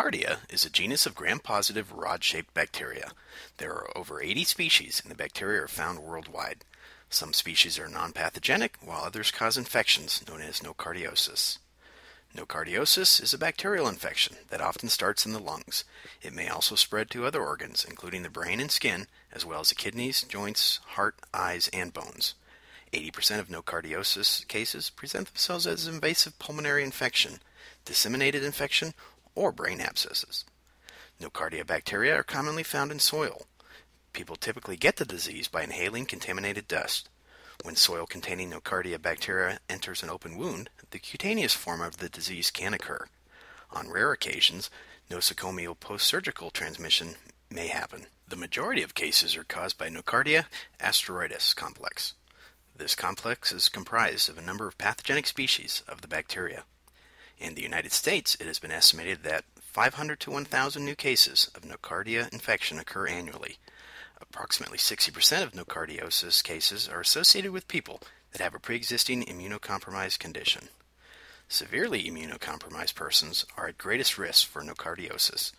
Nocardia is a genus of gram-positive rod-shaped bacteria. There are over 80 species and the bacteria are found worldwide. Some species are non-pathogenic while others cause infections known as nocardiosis. Nocardiosis is a bacterial infection that often starts in the lungs. It may also spread to other organs, including the brain and skin, as well as the kidneys, joints, heart, eyes, and bones. 80% of nocardiosis cases present themselves as invasive pulmonary infection, disseminated infection, or brain abscesses. Nocardia bacteria are commonly found in soil. People typically get the disease by inhaling contaminated dust. When soil containing Nocardia bacteria enters an open wound, the cutaneous form of the disease can occur. On rare occasions, nosocomial post-surgical transmission may happen. The majority of cases are caused by Nocardia asteroides complex. This complex is comprised of a number of pathogenic species of the bacteria. In the United States, it has been estimated that 500 to 1,000 new cases of nocardia infection occur annually. Approximately 60% of nocardiosis cases are associated with people that have a pre-existing immunocompromised condition. Severely immunocompromised persons are at greatest risk for nocardiosis.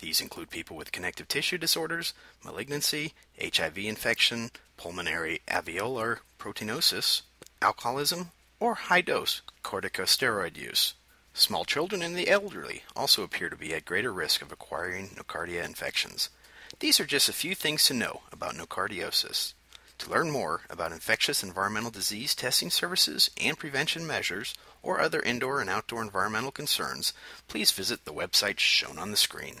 These include people with connective tissue disorders, malignancy, HIV infection, pulmonary alveolar proteinosis, alcoholism, or high-dose corticosteroid use. Small children and the elderly also appear to be at greater risk of acquiring nocardia infections. These are just a few things to know about nocardiosis. To learn more about infectious environmental disease testing services and prevention measures, or other indoor and outdoor environmental concerns, please visit the website shown on the screen.